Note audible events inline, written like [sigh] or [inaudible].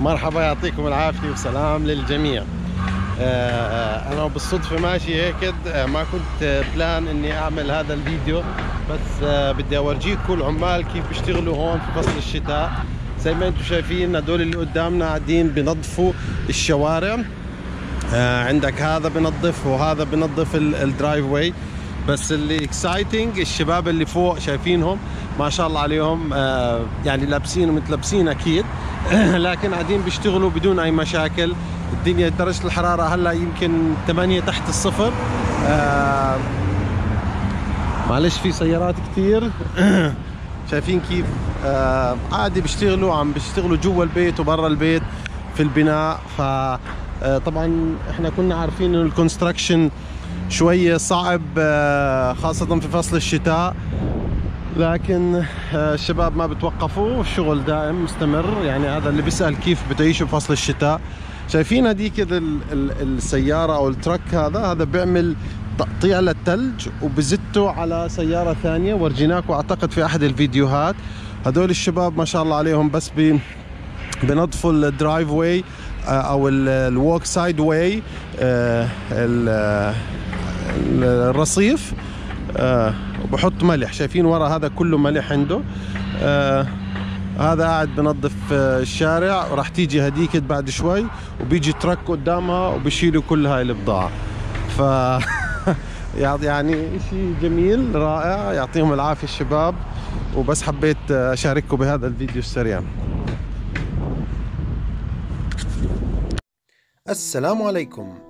مرحبا يعطيكم العافية وسلام للجميع. آه، أنا بالصدفة ماشي هيك آه، ما كنت plan إني أعمل هذا الفيديو بس آه، بدي أورجيكم العمال كيف بيشتغلوا هون في فصل الشتاء. زي ما أنتم شايفين هدول اللي قدامنا قاعدين بنظفوا الشوارع. عندك هذا بنظف وهذا بنظف ال driveway بس اللي exciting الشباب اللي فوق شايفينهم ما شاء الله عليهم آه يعني لابسين ومتلبسين أكيد. [clears throat] لكن قاعدين بيشتغلوا بدون أي مشاكل. الدنيا درجة الحرارة هلأ يمكن 8 تحت الصفر. آه معلش في سيارات كثير [clears throat] شايفين كيف؟ آه عادي بيشتغلوا عم بيشتغلوا جوا البيت وبرا البيت في البناء. ف طبعا إحنا كنا عارفين إنه الكونستراكشن شوية صعب آه، خاصة في فصل الشتاء. لكن آه، الشباب ما بتوقفوا الشغل دائم مستمر. يعني هذا اللي بيسأل كيف بتعيشوا بفصل الشتاء. شايفين هذيك السيارة أو ال truck هذا هذا بيعمل تقطيع للثلج وبزته على سيارة ثانية. ورجيناكم أعتقد في أحد الفيديوهات. هذول الشباب ما شاء الله عليهم بس بي بنظفوا ال driveway أو ال walk side way الرصيف آه وبحط ملح. شايفين ورا هذا كله ملح عنده. آه هذا قاعد بنظف آه الشارع. وراح تيجي هديك بعد شوي وبيجي truck قدامها وبيشيلوا كل هاي البضاعة. ف [laughs] يعني شيء جميل رائع. يعطيهم العافية الشباب. وبس حبيت أشارككم بهذا الفيديو السريع. السلام عليكم.